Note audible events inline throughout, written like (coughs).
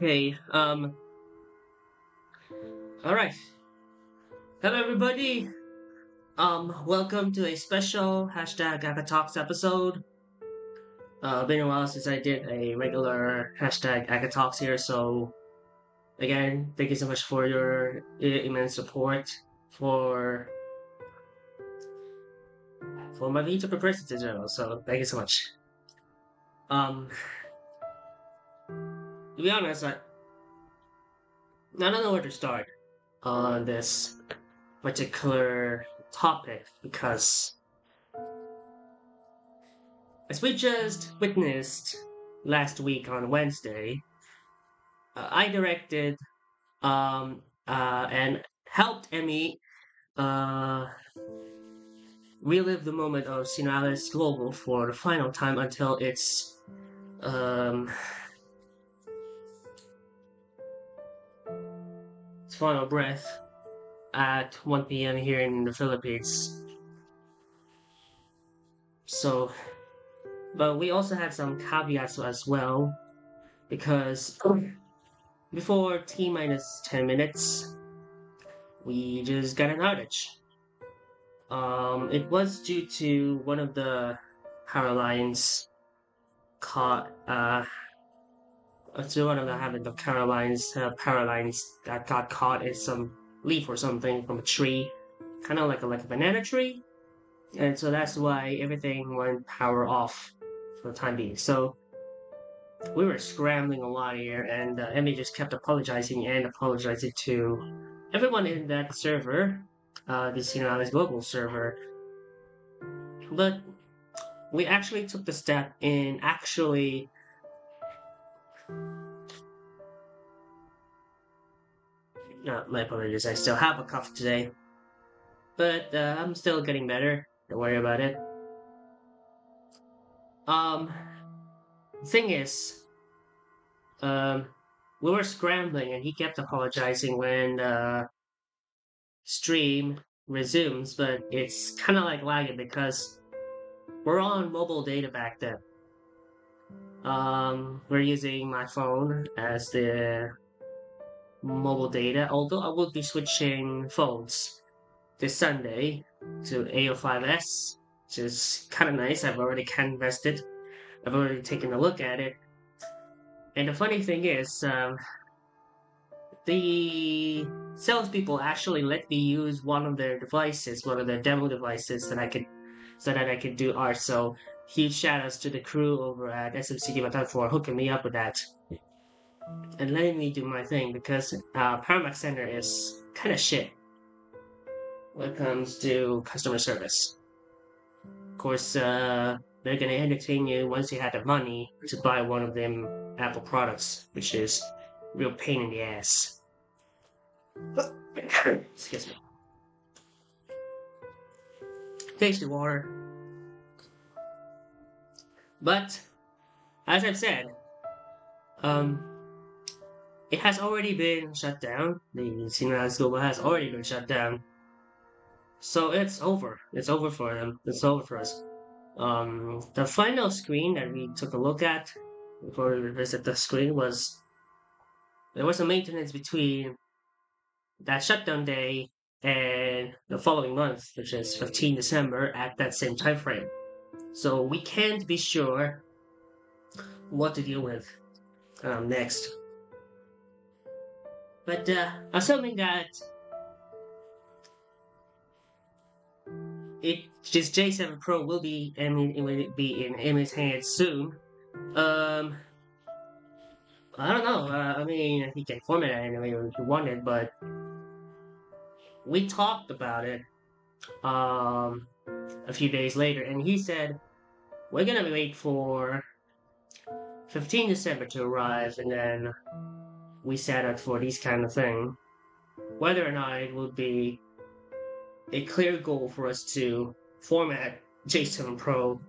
Okay, um. Alright. Hello, everybody. Um, welcome to a special hashtag Aga Talks episode. Uh, been a while since I did a regular hashtag Aga Talks here, so again, thank you so much for your immense support for for my VTuber presence in general. So thank you so much. Um, to be honest, I I don't know where to start on this particular topic because as we just witnessed last week on Wednesday, uh, I directed um, uh, and helped Emi uh, relive the moment of SINoALICE Global for the final time until its um, final breath at 1 p.m. here in the Philippines. So, but we also had some caveats as well because before T minus 10 minutes, we just got an outage. Um, it was due to one of the power lines caught, uh, to one of the having the power lines, uh, power lines that got caught in some leaf or something from a tree, kind of like a like a banana tree, and so that's why everything went power off for the time being. So we were scrambling a lot here, and uh, Emi just kept apologizing and apologizing to everyone in that server, uh, the SINoALICE global server. But we actually took the step in actually My apologies. I still have a cough today, but uh, I'm still getting better. Don't worry about it. Um, thing is, um, we were scrambling, and he kept apologizing when uh, stream resumes, but it's kind of like lagging because we're on mobile data back then. Um, we're using my phone as the mobile data, although I will be switching phones this Sunday to AO5S, which is kind of nice. I've already canvassed it, I've already taken a look at it. And the funny thing is, um, the salespeople actually let me use one of their devices, one of their demo devices, that I could, so that I could do art. So huge shout outs to the crew over at SMC Baton for hooking me up with that and letting me do my thing because uh, Power Mac Center is kind of shit when it comes to customer service. Of course, uh, they're gonna entertain you once you have the money to buy one of them Apple products, which is real pain in the ass. (coughs) Excuse me. Tasty water. But, as I've said, um, it has already been shut down. The SINoALICE Global has already been shut down. So it's over. It's over for them. It's over for us. Um, the final screen that we took a look at before we visit the screen was there was a maintenance between that shutdown day and the following month, which is 15 December, at that same time frame. So we can't be sure what to deal with um, next. But uh, assuming that it this J7 Pro will be I mean it will be in Emi's hands soon. Um, I don't know. Uh, I mean, he can format it any way he wanted, but we talked about it um a few days later, and he said we're gonna wait for 15 December to arrive, and then we set out for this kind of thing. Whether or not it would be a clear goal for us to format J7 Pro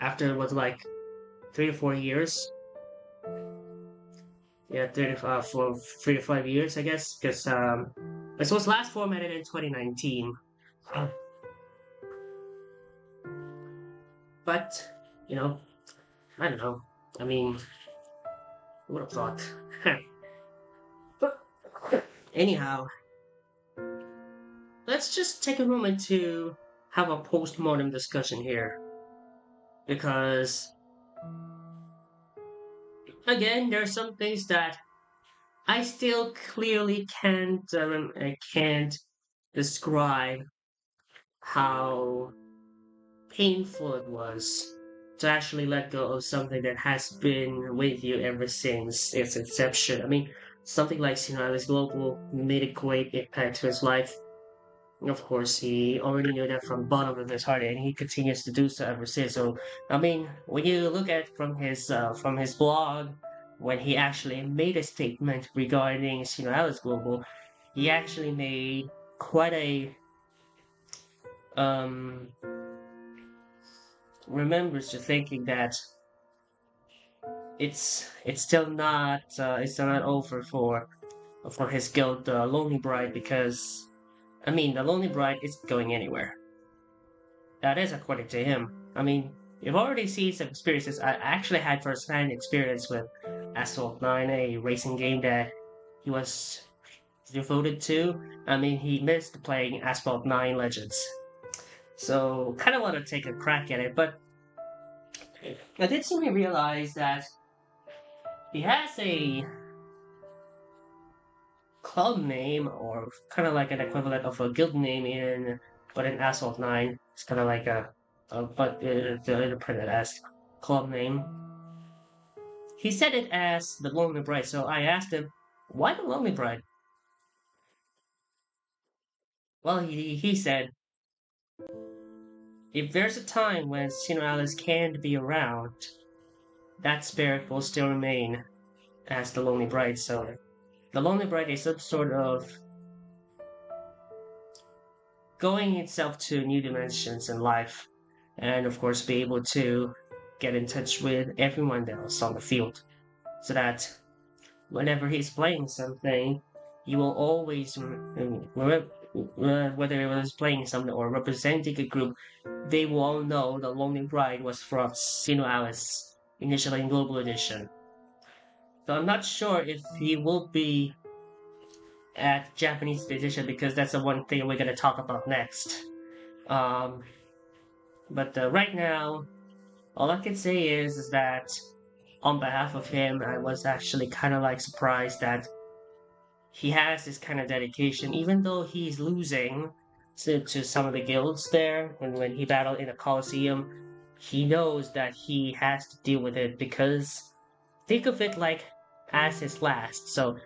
after what like three to four years. Yeah, three to uh, for three to five years, I guess, because um, it was last formatted in 2019. But you know, I don't know. I mean, who would have thought? (laughs) anyhow, let's just take a moment to have a post-mortem discussion here. Because, again, there are some things that I still clearly can't um, I can't describe how painful it was to actually let go of something that has been with you ever since its inception. I mean, something like SINoALICE Global made a great impact to his life. Of course, he already knew that from the bottom of his heart, and he continues to do so ever since. So, I mean, when you look at from his uh, from his blog when he actually made a statement regarding you Global, he actually made quite a um remembers to thinking that it's it's still not uh, it's still not over for for his guild, the Lonely Bride, because I mean the Lonely Bride isn't going anywhere. That is according to him. I mean, you've already seen some experiences. I actually had first-hand experience with Asphalt 9, a racing game that he was devoted to. I mean, he missed playing Asphalt 9 Legends. So, kind of want to take a crack at it, but I did suddenly realize that he has a club name, or kind of like an equivalent of a guild name in, but in Asphalt 9, it's kind of like a, a but uh, it's interpreted as club name. He said it as the Lonely Bride, so I asked him, why the Lonely Bride? Well, he, he said, if there's a time when SINoALICE can't be around, that spirit will still remain as the Lonely Bride. So, the Lonely Bride is some sort of going itself to new dimensions in life, and of course, be able to get in touch with everyone else on the field so that whenever he's playing something, you will always, whether it was playing something or representing a group, they will all know the Lonely Bride was from SINoALICE, initially in Global Edition. So I'm not sure if he will be at Japanese edition because that's the one thing we're going to talk about next. Um, but uh, right now, all I can say is, is that on behalf of him, I was actually kind of like surprised that he has this kind of dedication, even though he's losing to, to some of the guilds there. And when he battled in the Colosseum, he knows that he has to deal with it because think of it like as his last. So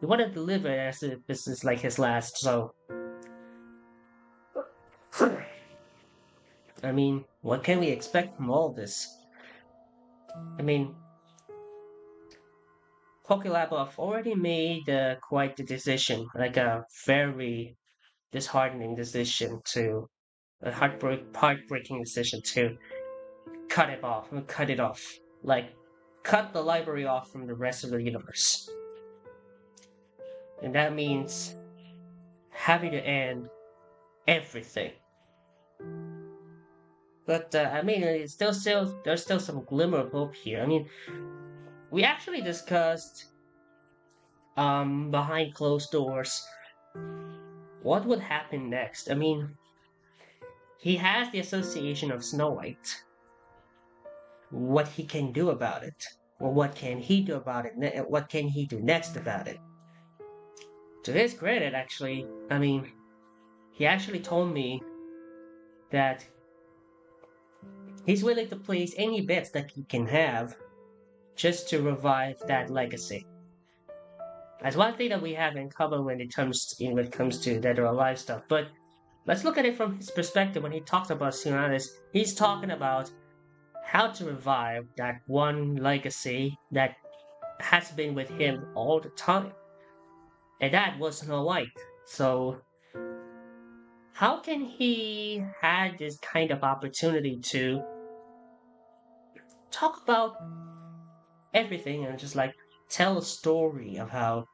he wanted to live it as if this is like his last. So I mean, what can we expect from all this? I mean, Pokelabo have already made uh, quite the decision, like a very disheartening decision to, a heartbreak, heartbreaking decision to cut it off, cut it off, like cut the library off from the rest of the universe. And that means having to end everything. But uh, I mean, it's still, still, there's still some glimmer of hope here. I mean, we actually discussed um, behind closed doors what would happen next. I mean, he has the association of Snow White. What he can do about it. Well, what can he do about it? Ne- uh, what can he do next about it? To his credit, actually, I mean, he actually told me that He's willing to place any bets that he can have just to revive that legacy. That's one thing that we have in common when it comes to, when it comes to dead or alive stuff. But let's look at it from his perspective. When he talks about SINoALICE, he's talking about how to revive that one legacy that has been with him all the time. And that was Snow White. So how can he had this kind of opportunity to talk about everything and just like tell a story of how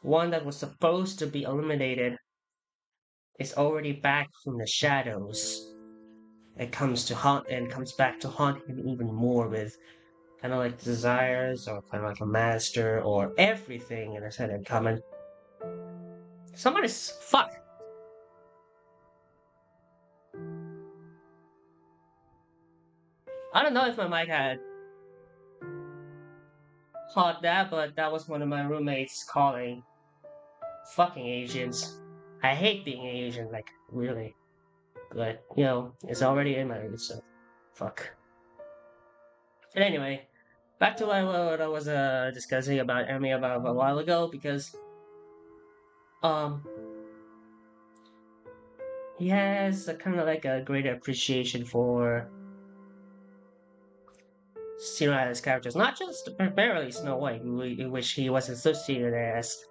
one that was supposed to be eliminated is already back from the shadows and comes to haunt and comes back to haunt him even more with kind of like desires or kind of like a master or everything in a sense in common. Someone is fuck. I don't know if my mic had caught that, but that was one of my roommates calling. Fucking Asians. I hate being Asian, like, really. But, you know, it's already in my roots, so fuck. And anyway, back to what I was uh, discussing about Emi about a while ago, because, um, he has a kind of like a great appreciation for Island's characters, not just primarily Snow White, which he was associated as,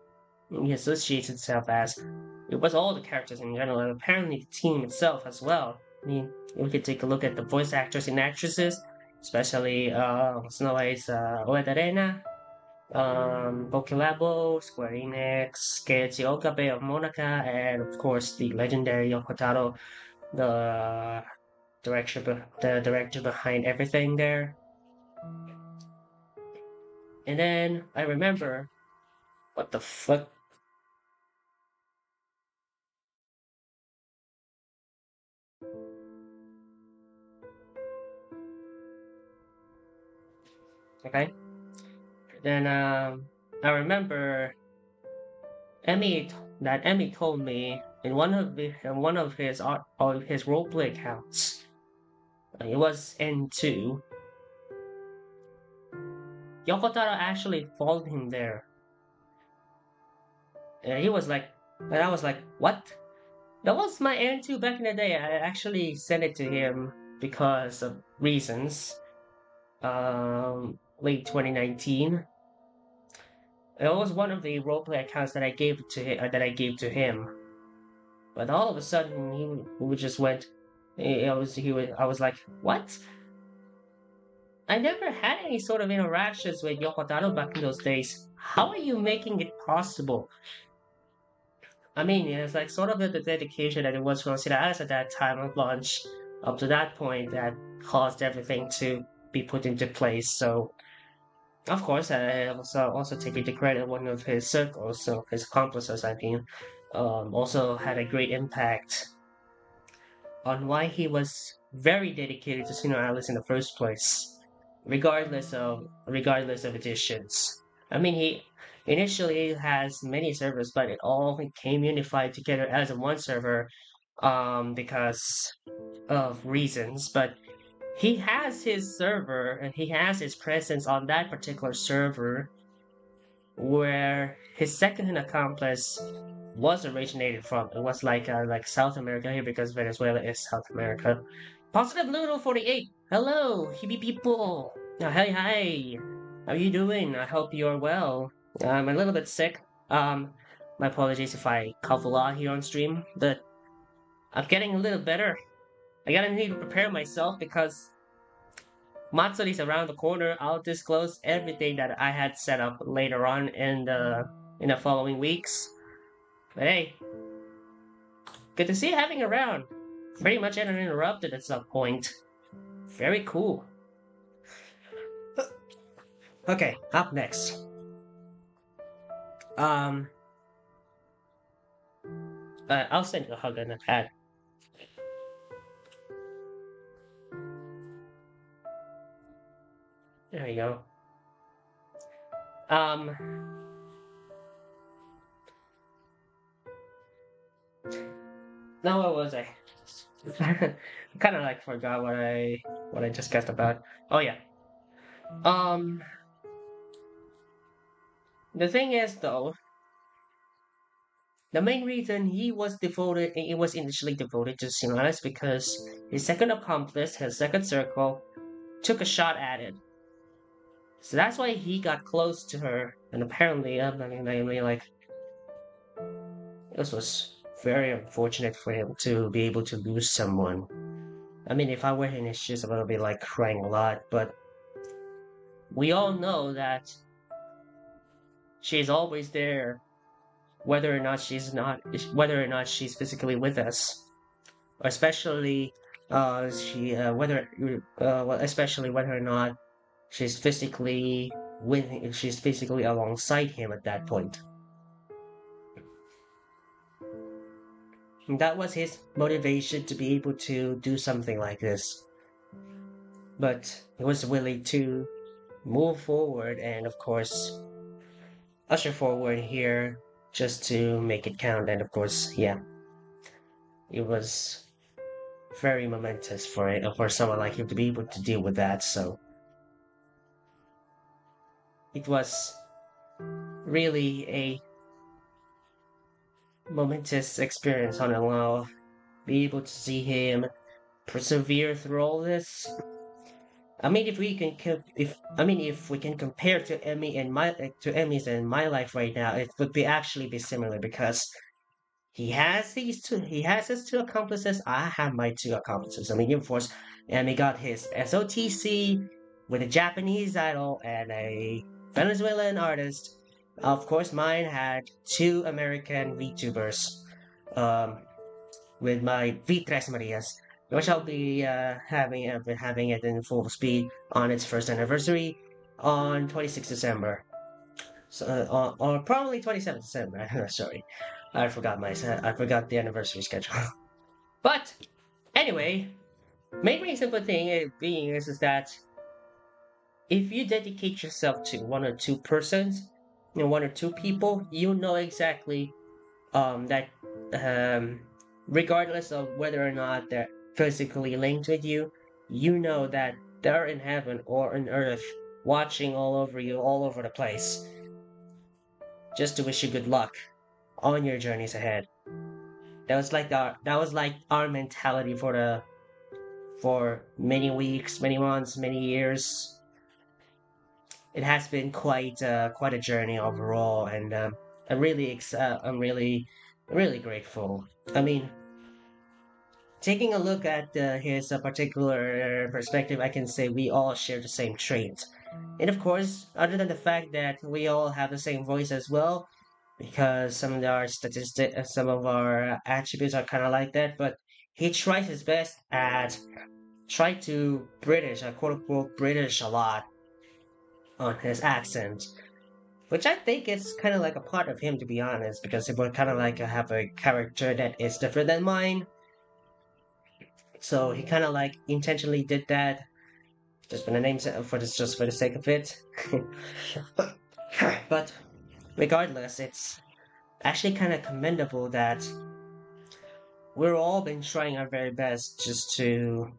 he associates himself as. It was all the characters in general, and apparently the team itself as well. I mean, we could take a look at the voice actors and actresses, especially uh, Snow White's uh, Ueda Reina, um, Square Enix, Keiichi Okabe of Monaca, and of course the legendary Yoko Taro, the director, the director behind everything there. And then I remember, what the fuck? Okay. Then um, I remember Emi that Emi told me in one of the, in one of his art of his roleplay accounts. It was N2 Yoko Taro actually followed him there. And he was like, and I was like, what? That was my errand too back in the day. I actually sent it to him because of reasons. Um, late 2019. It was one of the roleplay accounts that I gave to him, that I gave to him. But all of a sudden, he, just went. I was he was I was like, what? I never had any sort of interactions with Yoko Taro back in those days. How are you making it possible? I mean, it's like sort of the dedication that it was from Siraas at that time of launch up to that point that caused everything to be put into place. So, of course, I also also take into credit one of his circles, so his accomplices, I mean, um, also had a great impact on why he was very dedicated to SINoALICE in the first place regardless of regardless of editions. I mean, he initially has many servers, but it all came unified together as a one server um, because of reasons. But he has his server and he has his presence on that particular server where his second-hand accomplice was originated from. It was like uh, like South America here because Venezuela is South America. Positive Noodle 48. Hello, hippie people. Oh, hey, hi. How are you doing? I hope you're well. I'm a little bit sick. Um, my apologies if I cough a lot here on stream, but I'm getting a little better. I gotta need to prepare myself because Matsuri's around the corner. I'll disclose everything that I had set up later on in the in the following weeks. But hey, good to see you having around. Pretty much uninterrupted at some point. Very cool. (sighs) Okay, up next. Um, uh, I'll send you a hug and the pat. There you go. Um, now what was I? (laughs) kind of like forgot what I what I discussed about. Oh yeah. Um. The thing is, though, the main reason he was devoted, he was initially devoted to Sinara is because his second accomplice, his second circle, took a shot at it. So that's why he got close to her, and apparently, I mean, I mean, like, this was very unfortunate for him to be able to lose someone. I mean, if I were in his shoes, I would be like crying a lot, but we all know that she's always there, whether or not she's not, whether or not she's physically with us, especially uh, she uh, whether uh, especially whether or not she's physically with she's physically alongside him at that point. that was his motivation to be able to do something like this. But he was willing to move forward and, of course, usher forward here just to make it count. And, of course, yeah, it was very momentous for it, for someone like him to be able to deal with that. So it was really a momentous experience on a level. Be able to see him persevere through all this. I mean, if we can, if I mean, if we can compare to Emi and my to Emi's and my life right now, it would be actually be similar because he has these two. He has his two accomplices. I have my two accomplices. I mean, of course, Emi got his SOTC with a Japanese idol and a Venezuelan artist. Of course, mine had two American VTubers um, with my V3 Marias, which I'll be uh, having uh, having it in full speed on its first anniversary on 26 December. So, uh, or probably 27 December. (laughs) Sorry, I forgot my I forgot the anniversary schedule. (laughs) but anyway, main reason for thing being is, is that if you dedicate yourself to one or two persons, you know, one or two people, you know exactly um, that um, regardless of whether or not they're physically linked with you, you know that they're in heaven or on earth watching all over you, all over the place. Just to wish you good luck on your journeys ahead. That was like our that was like our mentality for the for many weeks, many months, many years it has been quite uh, quite a journey overall, and um, I'm really ex- uh, I'm really really grateful. I mean, taking a look at uh, his uh, particular perspective, I can say we all share the same trait. And of course, other than the fact that we all have the same voice as well, because some of our statistics, uh, some of our attributes are kind of like that, but he tries his best at try to British, uh, quote unquote British a lot on his accent, which I think is kind of like a part of him, to be honest, because it would kind of like have a character that is different than mine. So he kind of like intentionally did that, just for the names uh, for this, just for the sake of it. (laughs) but regardless, it's actually kind of commendable that we're all been trying our very best just to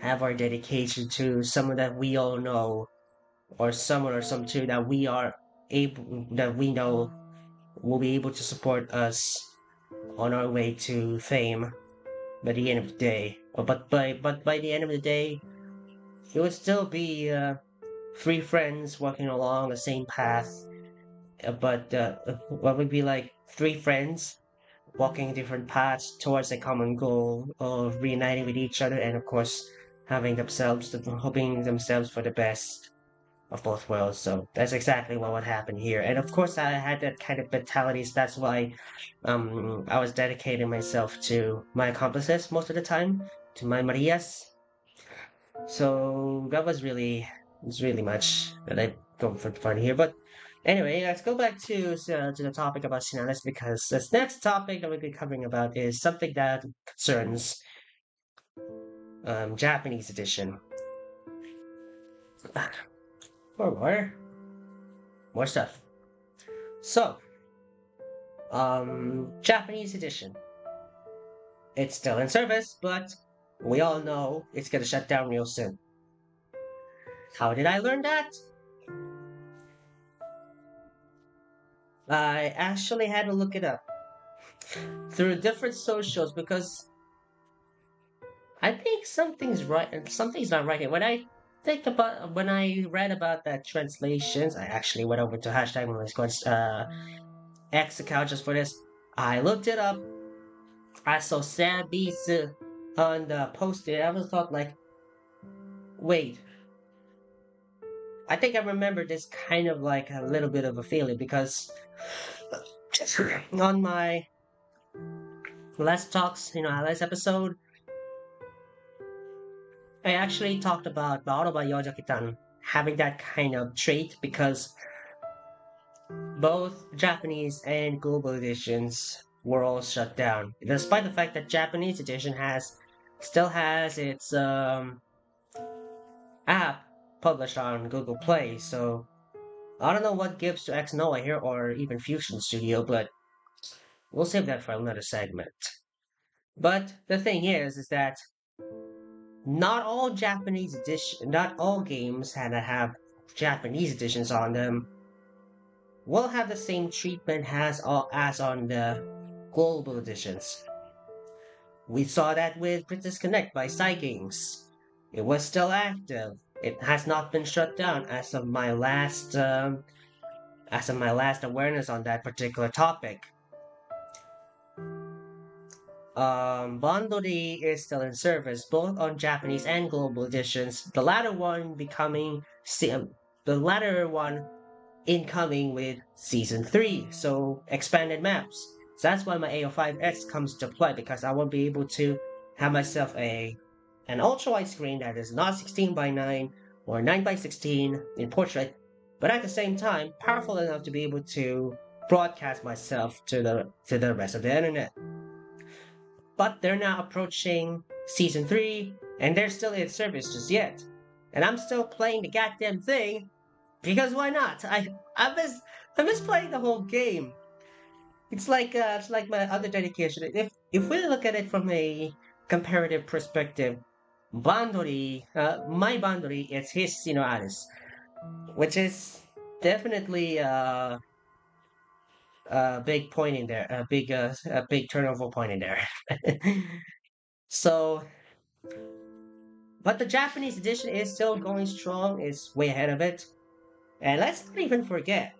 have our dedication to someone that we all know or someone or some two that we are able that we know will be able to support us on our way to fame by the end of the day. But by but by the end of the day, it would still be uh, three friends walking along the same path. Uh, but uh, what would be like three friends walking different paths towards a common goal of reuniting with each other, and of course having themselves, hoping themselves for the best of both worlds. So that's exactly what would happen here. And of course, I had that kind of mentality. So that's why um, I was dedicating myself to my accomplices most of the time, to my Marias. So that was really, was really much that I go for fun here. But anyway, let's go back to uh, to the topic about SINoALICE because this next topic that we'll be covering about is something that concerns um, Japanese edition for more more stuff. So, um, Japanese edition. It's still in service, but we all know it's gonna shut down real soon. How did I learn that? I actually had to look it up through different socials because I think something's right and something's not right. When I think about when I read about that translations, I actually went over to hashtag Squad's uh, X account just for this. I looked it up. I saw Sam Beats on the poster. I was thought like, wait. I think I remember this kind of like a little bit of a feeling because (sighs) on my last talks, you know, last episode, I actually talked about Baoruba Yojakitan having that kind of trait because both Japanese and global editions were all shut down, despite the fact that Japanese edition has still has its um, app published on Google Play. So I don't know what gives to Xnoa here or even Fusion Studio, but we'll save that for another segment. But the thing is, is that not all Japanese edition, not all games that have Japanese editions on them will have the same treatment as, as on the global editions. We saw that with Princess Connect by Cygames. It was still active. It has not been shut down as of my last um, as of my last awareness on that particular topic. Um, Bandori is still in service, both on Japanese and global editions. The latter one becoming the latter one incoming with season three, so expanded maps. So that's why my AO5S comes to play because I won't be able to have myself a an ultra wide screen that is not 16 by 9 or 9 by 16 in portrait, but at the same time powerful enough to be able to broadcast myself to the to the rest of the internet but they're now approaching season 3 and they're still in service just yet. And I'm still playing the goddamn thing because why not? I I miss I miss playing the whole game. It's like uh, it's like my other dedication. If if we look at it from a comparative perspective, Bandori, uh, my Bandori is his SINoALICE, which is definitely uh, a big point in there, a big uh, a big turnover point in there. (laughs) so, but the Japanese edition is still going strong. It's way ahead of it, and let's not even forget.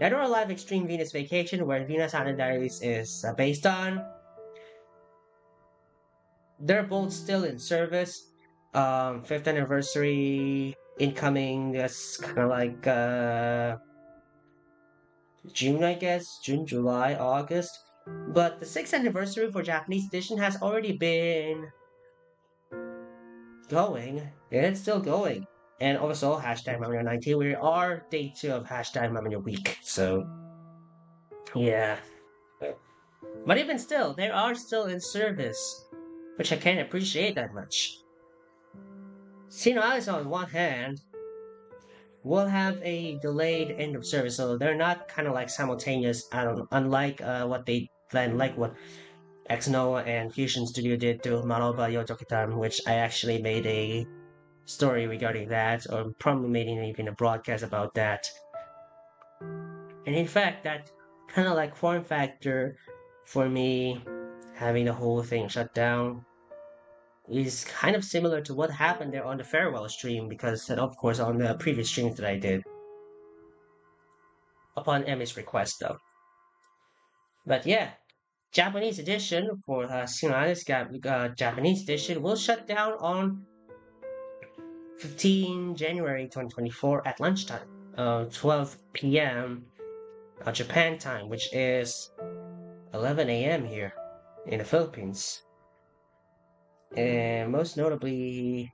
Dead or Alive Extreme Venus Vacation, where Venus Island Diaries is uh, based on. They're both still in service. Um, fifth anniversary incoming. That's kind of like uh, June, I guess, June, July, August. But the 6th anniversary for Japanese edition has already been going, it's still going. And also, hashtag Mamino 19, we are day 2 of hashtag Mamino week, so yeah. But even still, they are still in service, which I can't appreciate that much. Sino Alice on one hand, will have a delayed end of service, so they're not kind of like simultaneous. Unlike uh, what they then like what Xnoa and Fusion Studio did to Maloba Yotokitan, which I actually made a story regarding that, or probably made even a broadcast about that. And in fact, that kind of like form factor for me having the whole thing shut down is kind of similar to what happened there on the farewell stream because of course on the previous streams that I did upon Emi's request though. But yeah, Japanese edition for uh, SINoALICE uh, Japanese edition will shut down on 15 January 2024 at lunchtime, uh, 12 p.m. Uh, Japan time, which is 11 a.m. here in the Philippines and most notably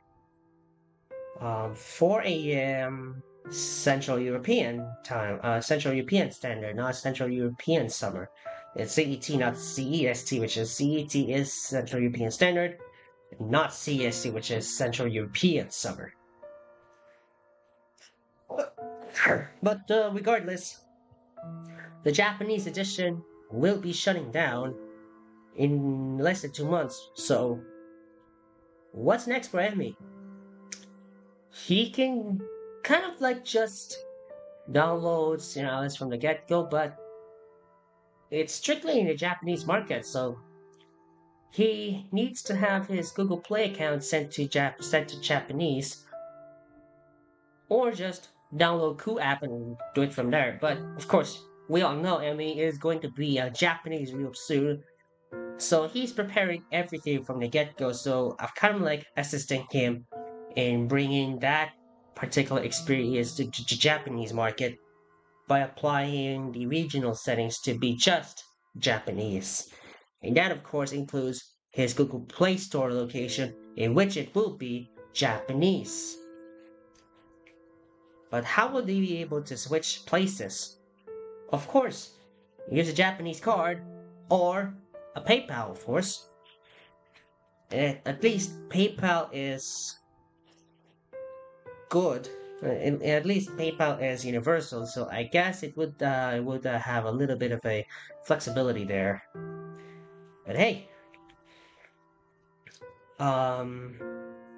um, 4 a.m. Central European time, uh, Central European Standard, not Central European Summer. It's CET, not CEST, which is CET is Central European Standard, not CEST, which is Central European Summer. But uh, regardless, the Japanese edition will be shutting down in less than two months, so what's next for Emi? He can kind of like just download you know, from the get go, but it's strictly in the Japanese market, so he needs to have his Google Play account sent to Jap sent to Japanese, or just download QooApp and do it from there. But of course, we all know Emi is going to be a Japanese real soon, so he's preparing everything from the get-go. So I've kind of like assisting him in bringing that particular experience to the Japanese market by applying the regional settings to be just Japanese. And that of course includes his Google Play Store location in which it will be Japanese. But how will they be able to switch places? Of course, use a Japanese card or a PayPal, of course. And at least PayPal is good. Uh, at least PayPal is universal, so I guess it would uh, it would uh, have a little bit of a flexibility there. But hey, um,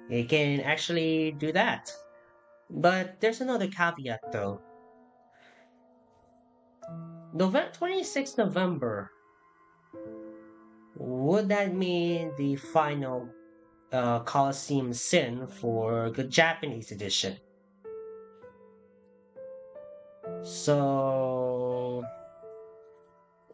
you can actually do that. But there's another caveat though. November 26th November. Would that mean the final uh, Colosseum Sin for the Japanese edition? So,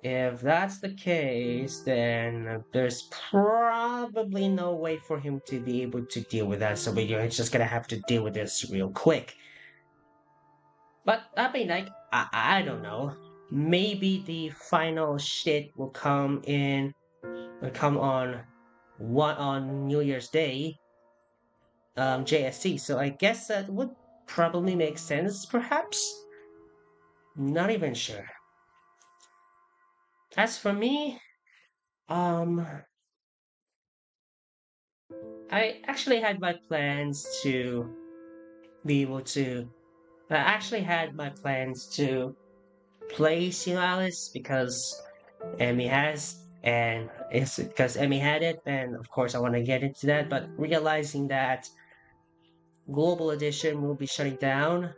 if that's the case, then there's probably no way for him to be able to deal with that. So we're just gonna have to deal with this real quick. But I mean, like, I, I don't know. Maybe the final shit will come in, will come on what on New Year's Day, um, JSC. So I guess that would probably make sense, perhaps. Not even sure. As for me, um, I actually had my plans to be able to. I actually had my plans to play SINoALICE because Emi has, and it's because Emi had it, and of course I want to get into that. But realizing that Global Edition will be shutting down,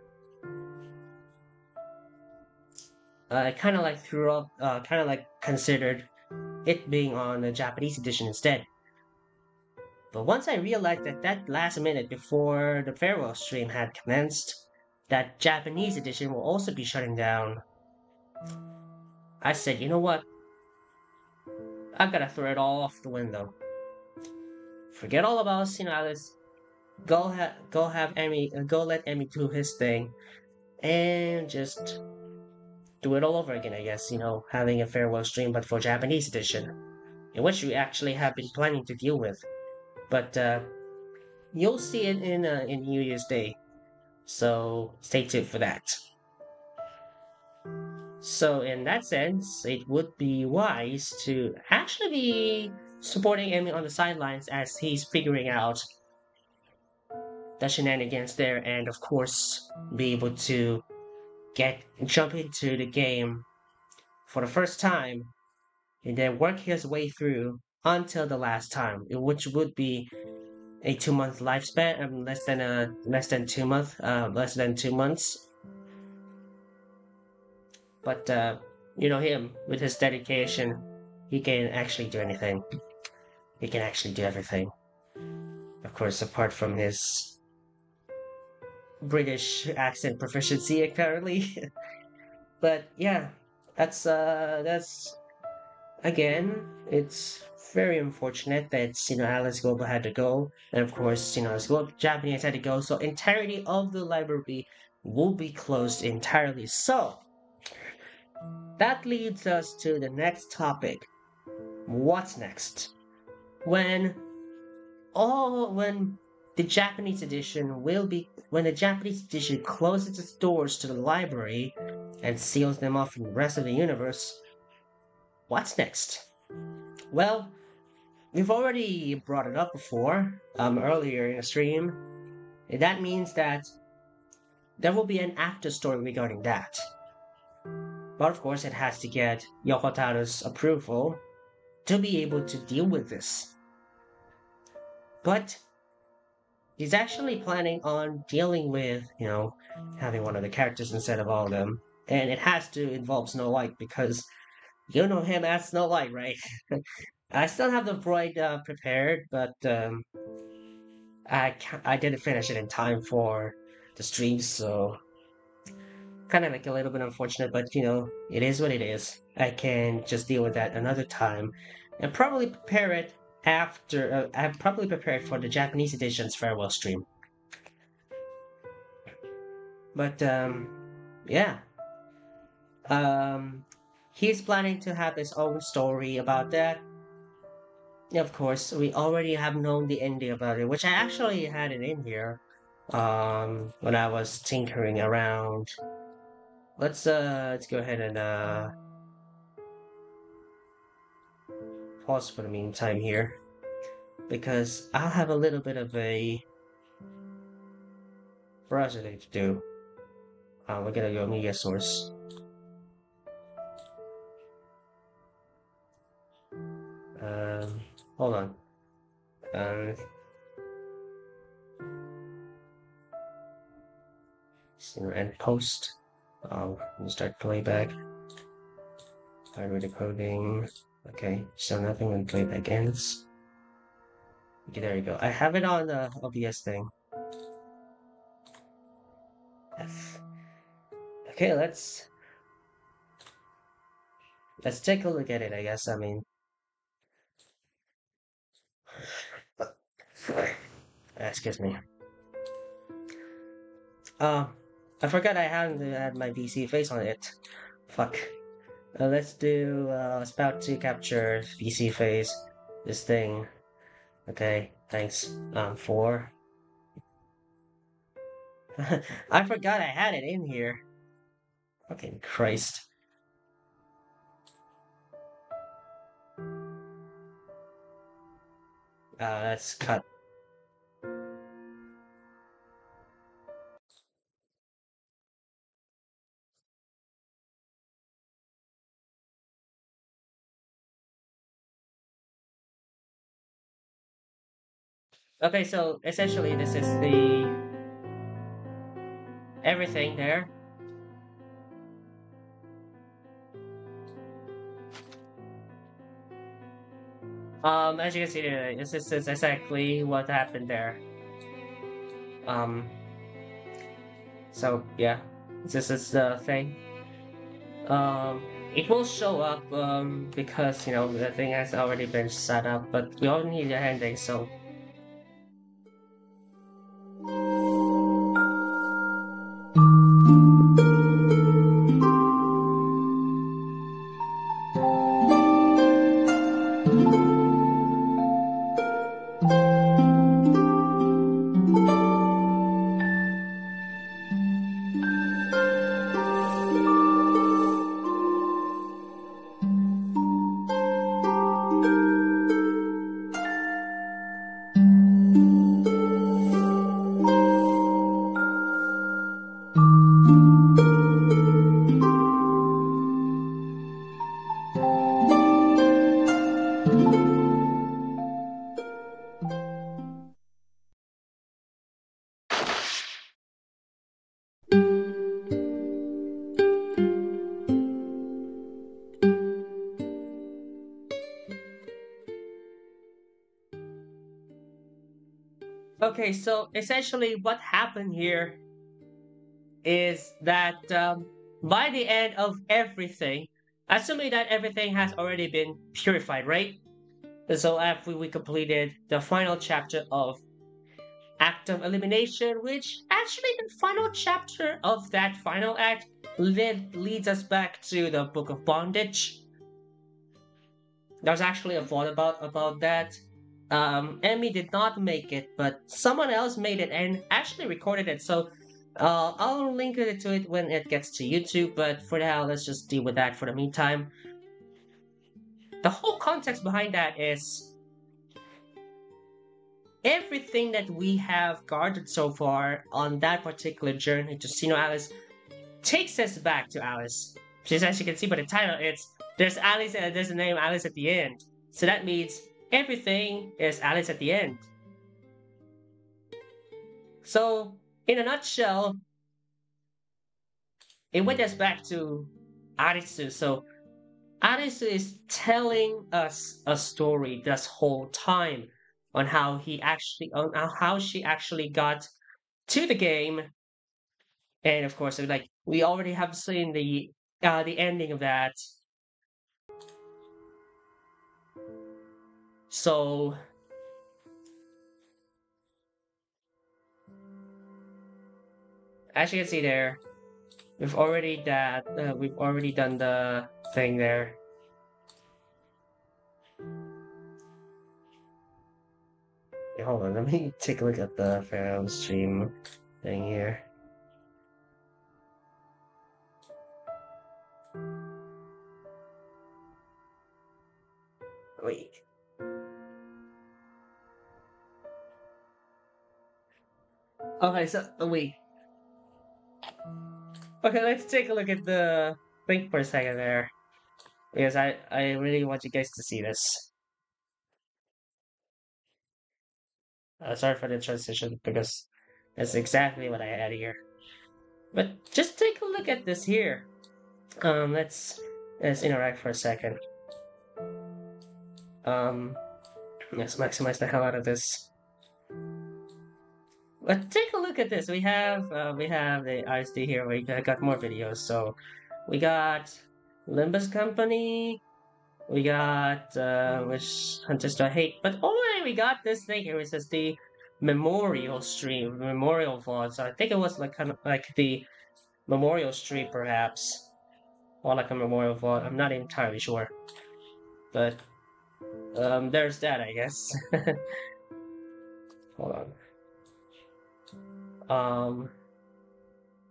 I kind of like threw up, uh, kind of like considered it being on the Japanese edition instead. But once I realized that that last minute before the farewell stream had commenced, that Japanese edition will also be shutting down, I said, you know what? I gotta throw it all off the window. Forget all about SINoALICE. Go ha- go have Emi, uh, go let Emi do his thing, and just do it all over again. I guess you know, having a farewell stream, but for Japanese edition, in which we actually have been planning to deal with. But uh, you'll see it in uh, in New Year's Day, so stay tuned for that. So in that sense, it would be wise to actually be supporting Emi on the sidelines as he's figuring out the shenanigans there, and of course, be able to get jump into the game for the first time, and then work his way through until the last time, which would be a two month lifespan, um, less than a less than two month, uh, less than two months. But uh, you know him with his dedication, he can actually do anything. He can actually do everything. Of course, apart from his British accent proficiency, apparently. (laughs) but yeah, that's uh, that's again, it's very unfortunate that you know Alice Global had to go, and of course you know Alice Global Japanese had to go. So entirety of the library will be closed entirely. So that leads us to the next topic. What's next? When all when the Japanese edition will be when the Japanese edition closes its doors to the library and seals them off from the rest of the universe. What's next? Well, we've already brought it up before, um, earlier in the stream. That means that there will be an after story regarding that. But of course, it has to get Yoko Taro's approval to be able to deal with this. But he's actually planning on dealing with, you know, having one of the characters instead of all of them. And it has to involve Snow White because you know him as Snow White, right? (laughs) I still have the void uh, prepared, but um, I I didn't finish it in time for the stream, so kind of like a little bit unfortunate. But you know, it is what it is. I can just deal with that another time, and probably prepare it after. Uh, I probably prepared for the Japanese edition's farewell stream. But um, yeah. Um, he's planning to have his own story about that. Of course, we already have known the ending about it, which I actually had it in here um, when I was tinkering around. Let's uh, let's go ahead and uh, pause for the meantime here because I'll have a little bit of a browser to do. Uh, we're gonna go media source. Um, hold on. Um, end post. I'll start playback. Hardware decoding. Okay, so nothing when playback ends. Okay, there you go. I have it on the OBS thing. F. Okay, let's let's take a look at it. I guess. I mean, (sighs) excuse me. Uh, I forgot I had my VSeeFace on it. Fuck. Uh, let's do uh, Spout2 capture VSeeFace. This thing. Okay, thanks. Um, four. (laughs) I forgot I had it in here. Fucking Christ. Uh, let's cut Okay, so essentially this is the everything there. Um, as you can see, this is exactly what happened there. Um, so yeah, this is the thing. Um, it will show up um, because you know the thing has already been set up, but we all need the ending, so so essentially what happened here is that um, by the end of everything, assuming that everything has already been purified, right? So after we completed the final chapter of Act of Elimination, which actually the final chapter of that final act lead, leads us back to the Book of Bondage. There's actually a thought about about that. Um, Emi did not make it, but someone else made it and actually recorded it. So uh, I'll link it to it when it gets to YouTube. But for now, let's just deal with that for the meantime. The whole context behind that is everything that we have guarded so far on that particular journey to SINoALICE takes us back to Alice. Just as you can see by the title, it's there's Alice and there's the name Alice at the end. So that means everything is Alice at the end. So, in a nutshell, it went us back to Arisu. So, Arisu is telling us a story this whole time on how he actually, on how she actually got to the game. And of course, like we already have seen the uh, the ending of that So as you can see there, we've already that uh, we've already done the thing there. Okay, hold on, let me take a look at the Pharaoh stream thing here. Wait. Okay, so uh, wait. Okay, let's take a look at the thing for a second there. Because I, I really want you guys to see this. Uh, sorry for the transition, because that's exactly what I had here. But just take a look at this here. Um, let's let's interact for a second. Um, let's maximize the hell out of this. But take a look at this. We have uh, we have the ISD here. We got more videos. So we got Limbus Company. We got uh, which Hunters Do I Hate. But already we got this thing here. It says the memorial stream, memorial VOD. So I think it was like kind of like the memorial stream, perhaps, or like a memorial VOD. I'm not entirely sure, but um, there's that, I guess. (laughs) Hold on. Um.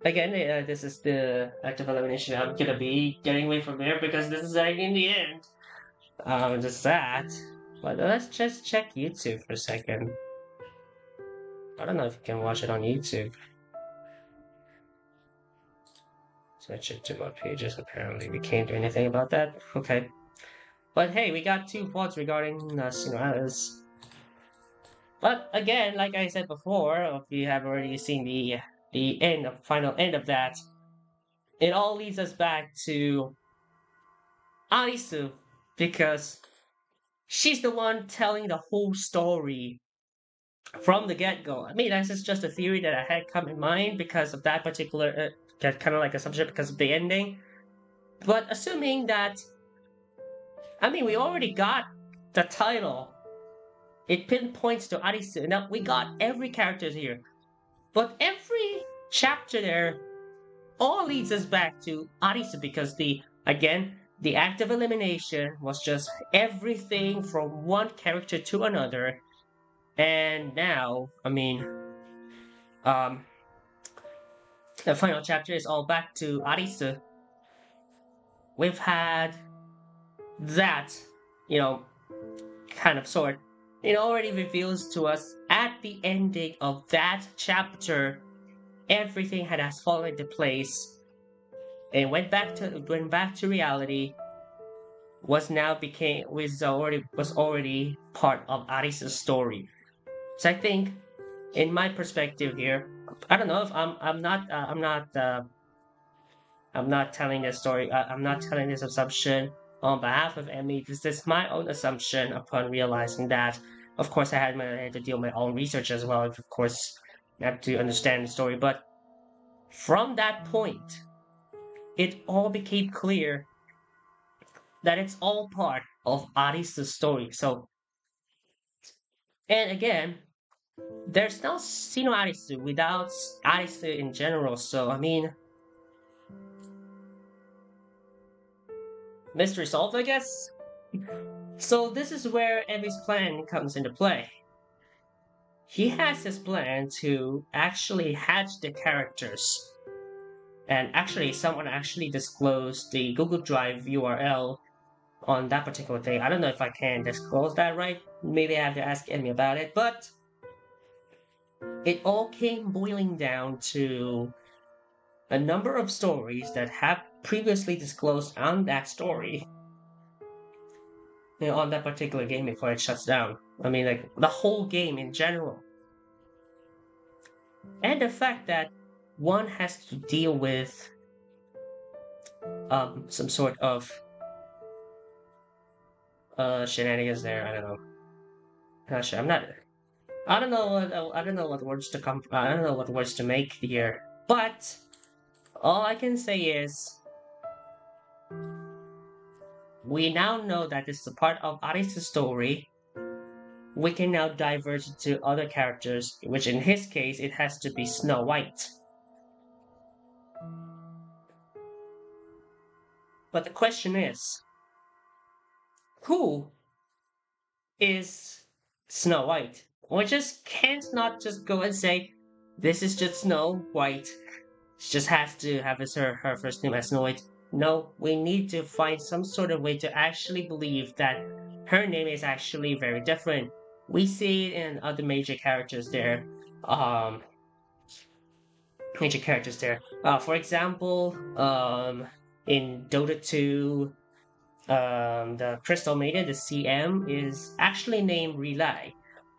Again, uh, this is the active elimination. I'm gonna be getting away from here because this is like in the end. Um, just that. But let's just check YouTube for a second. I don't know if you can watch it on YouTube. Switch it to my pages. Apparently, we can't do anything about that. Okay. But hey, we got two thoughts regarding uh, Singularis. But again, like I said before, if you have already seen the the end of final end of that. It all leads us back to Arisu because she's the one telling the whole story from the get go. I mean, that's just a theory that I had come in mind because of that particular uh, kind of like assumption because of the ending. But assuming that, I mean, we already got the title. It pinpoints to Arisu. Now we got every character here, but every chapter there all leads us back to Arisu because the again the act of elimination was just everything from one character to another and now, I mean, um, the final chapter is all back to Arisu. We've had that, you know, kind of sort. It already reveals to us at the ending of that chapter, everything had has fallen into place. and went back to went back to reality. Was now became was already was already part of Arisu's story. So I think, in my perspective here, I don't know if I'm I'm not uh, I'm not uh, I'm not telling this story. Uh, I'm not telling this assumption on behalf of Emi. This is my own assumption upon realizing that. Of course, I had, my, I had to do my own research as well. Of course, I have to understand the story. But from that point, it all became clear that it's all part of Arisu's story. So, and again, there's no Sino Arisu without Arisu in general, so I mean... Mystery solved, I guess? so this is where Emi's plan comes into play. He has his plan to actually hatch the characters. And actually, someone actually disclosed the Google Drive URL on that particular thing. I don't know if I can disclose that right. Maybe I have to ask Emmy about it, but it all came boiling down to a number of stories that have previously disclosed on that story. You know, on that particular game before it shuts down. I mean, like, the whole game in general. And the fact that one has to deal with um, some sort of uh, shenanigans there. I don't know. Not sure. I'm not I don't know what I don't know what words to come. I don't know what words to make here. But all I can say is we now know that this is a part of Ari's story. We can now diverge to other characters, which in his case it has to be Snow White. But the question is, who is Snow White? We just can't not just go and say, this is just Snow White. She just has to have her, her first name as Snow White. No, we need to find some sort of way to actually believe that her name is actually very different. We see it in other major characters there. Um, major characters there. Uh, for example, um, in Dota 2, um, the Crystal Maiden, the CM, is actually named Rylai.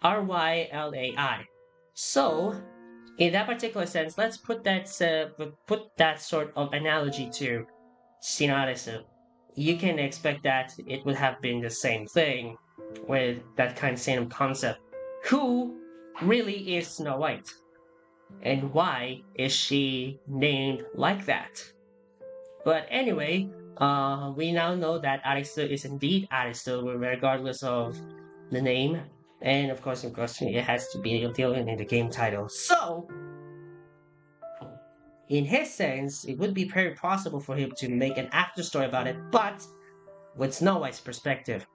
R Y L A I. So, in that particular sense, let's put that uh, put that sort of analogy to Shinarisu. You can expect that it would have been the same thing with that kind of same concept. Who really is Snow White? And why is she named like that? But anyway, uh, we now know that Arisu is indeed Arisu, regardless of the name. And of course, of course, it has to be dealing in the game title. So, in his sense, it would be very possible for him to make an after story about it, but with Snow White's perspective.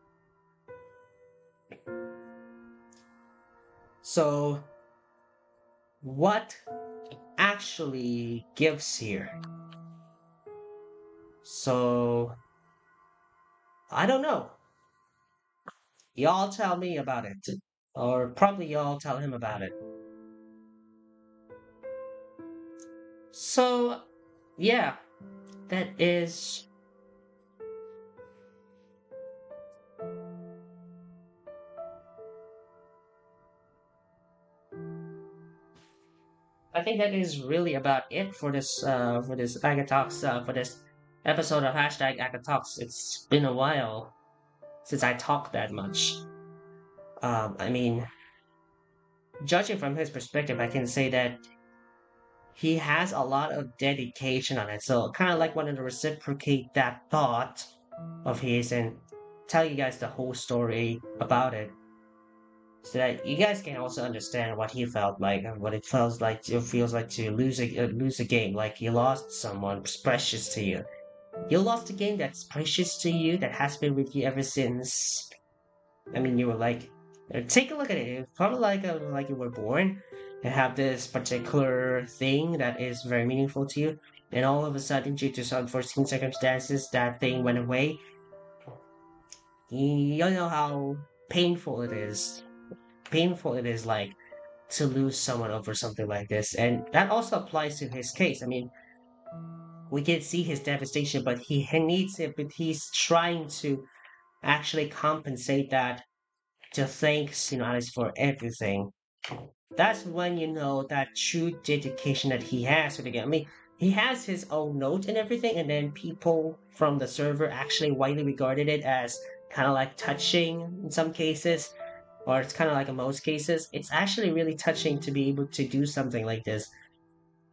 So, what actually gives here? So, I don't know. Y'all tell me about it. Or probably y'all tell him about it. So, yeah, that is. I think that is really about it for this uh, for this AgaTalks uh, for this episode of hashtag AgaTalks. It's been a while since I talked that much. Um, I mean, judging from his perspective, I can say that he has a lot of dedication on it. So, kind of like wanted to reciprocate that thought of his and tell you guys the whole story about it so that you guys can also understand what he felt like and what it feels like it feels like to lose a lose a game like you lost someone precious to you you lost a game that's precious to you, that has been with you ever since. I mean, you were like, take a look at it. It's probably like a, uh, like you were born and have this particular thing that is very meaningful to you, and all of a sudden, due to some unforeseen circumstances, that thing went away. You know how painful it is. Painful it is like to lose someone over something like this, and that also applies to his case. I mean, we can see his devastation, but he, needs it, but he's trying to actually compensate that to thank SINoALICE for everything. That's when you know that true dedication that he has to the game. I mean, he has his own note and everything, and then people from the server actually widely regarded it as kind of like touching in some cases, or it's kind of like in most cases. It's actually really touching to be able to do something like this.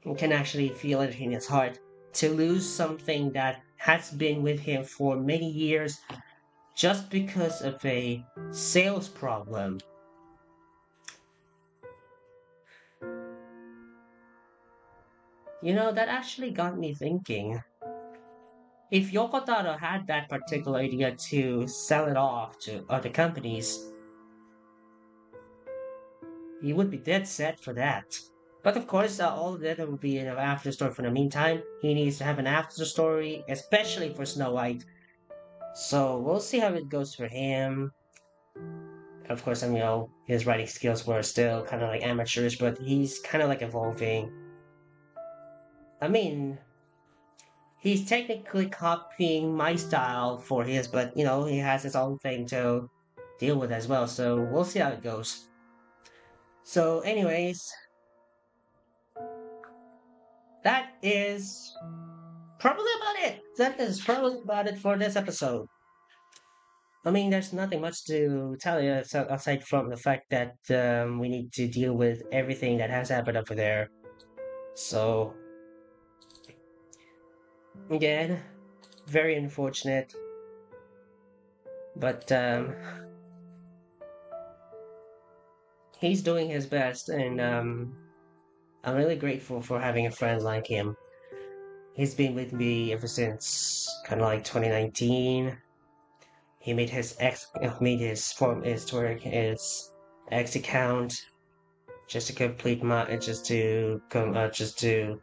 You can actually feel it in his heart to lose something that has been with him for many years just because of a sales problem. You know, that actually got me thinking. If Yoko Taro had that particular idea to sell it off to other companies, he would be dead set for that. But of course, uh, all of that will be an after story for the meantime. He needs to have an after story, especially for Snow White. So we'll see how it goes for him. Of course, I mean, you know, his writing skills were still kind of like amateurish, but he's kind of like evolving. I mean, he's technically copying my style for his, but you know, he has his own thing to deal with as well. So we'll see how it goes. So, anyways, that is probably about it. That is probably about it for this episode. I mean, there's nothing much to tell you aside from the fact that um, we need to deal with everything that has happened over there. So, again, very unfortunate. But um, he's doing his best, and um, I'm really grateful for having a friend like him. He's been with me ever since kind of like 2019. He made his ex made his form his Twitter his ex account just to complete my just to come uh, just to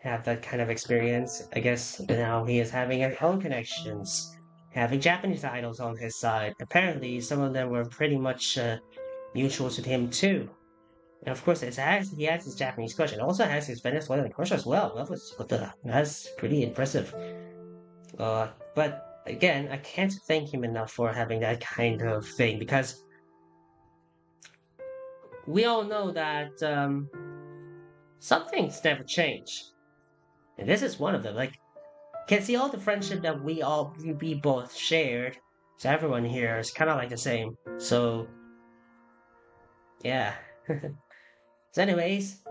have that kind of experience. I guess now he is having his own connections having Japanese idols on his side. Apparently, some of them were pretty much uh, mutuals with him too. And of course, he has his Japanese crush and also has his Venezuelan crush as well. That was that's pretty impressive. Uh, but again, I can't thank him enough for having that kind of thing because we all know that um, some things never change, and this is one of them. Like, can see all the friendship that we all we both shared. So everyone here is kind of like the same. So, yeah. (laughs) So, anyways,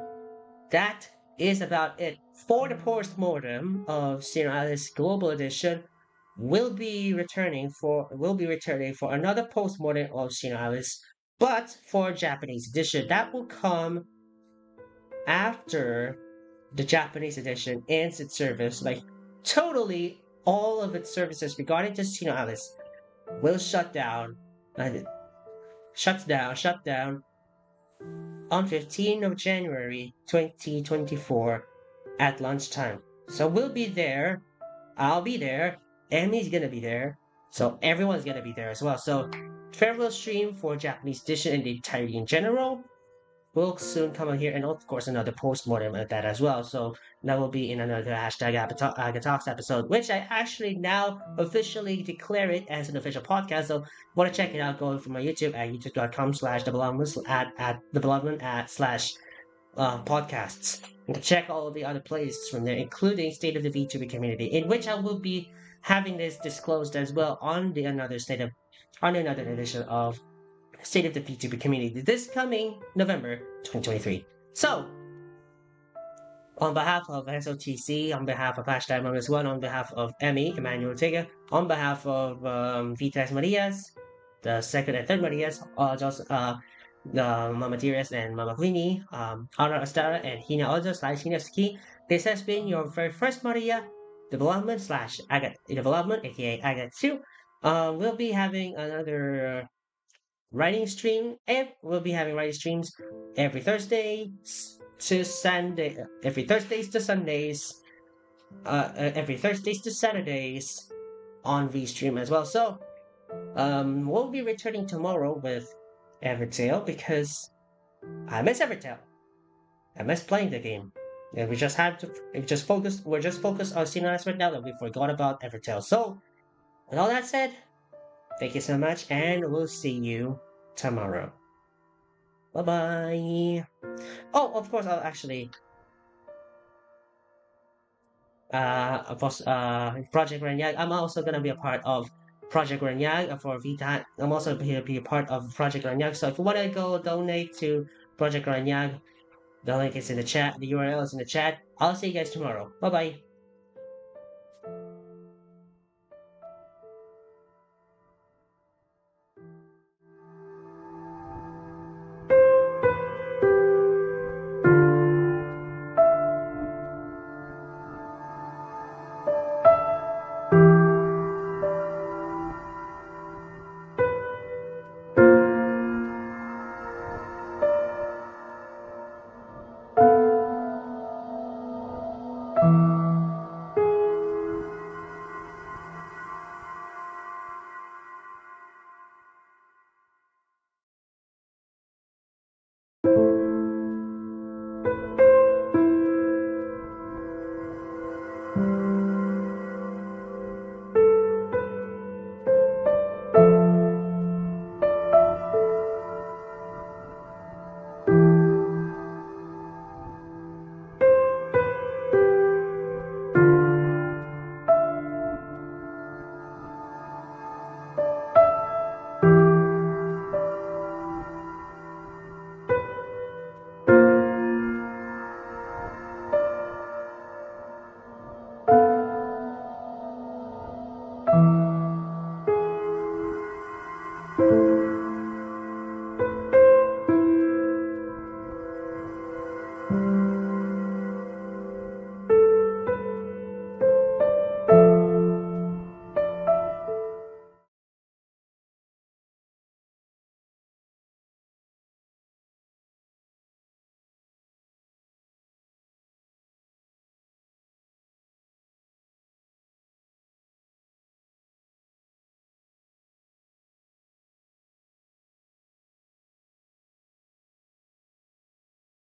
that is about it for the post-mortem of SINoALICE Global Edition. We'll be returning for will be returning for another post-mortem of SINoALICE, but for Japanese edition. That will come after the Japanese edition ends its service. Like totally all of its services regarding to SINoALICE will shut down. Uh, shuts down, shut down on 15th of January 2024 at lunchtime. So we'll be there. I'll be there. Emi's gonna be there. So everyone's gonna be there as well. So farewell stream for Japanese edition and the entirety in general will soon come on here, and of course another post-mortem of that as well. So that will be in another hashtag AgaTalks episode, which I actually now officially declare it as an official podcast. So want to check it out, go from my YouTube at youtube.com slash development at at development at slash uh, podcasts. And check all the other playlists from there, including State of the VTuber community, in which I will be having this disclosed as well on the another state of on another edition of State of the VTuber Community this coming November 2023. So, on behalf of SOTC, on behalf of Hashtag Moments One, on behalf of Emi, Emmanuel Ortega, on behalf of um, VTresMarias, the second and third Marias, uh, just, uh, the Mama Dearest and Mama Queenie, um, Aura Ostara, and Hina Oujo slash Hina Suki. This has been your very first Maria development slash Agat development, aka Agat 2. Uh, we'll be having another writing stream and we'll be having writing streams every Thursday to Sunday every Thursdays to Sundays uh, uh every Thursdays to Saturdays on VStream as well. So um we'll be returning tomorrow with Evertale because I miss Evertale. I miss playing the game. And we just had to we just focus we're just focused on CNS right now that we forgot about Evertale. So with all that said, Thank you so much, and we'll see you tomorrow. Bye bye. Oh, of course, I'll actually. Uh, course, uh, Project Ranyag. I'm also gonna be a part of Project Ranyag for VTAT. I'm also here to be a part of Project Ranyag. So if you want to go donate to Project Ranyag, the link is in the chat. The URL is in the chat. I'll see you guys tomorrow. Bye bye.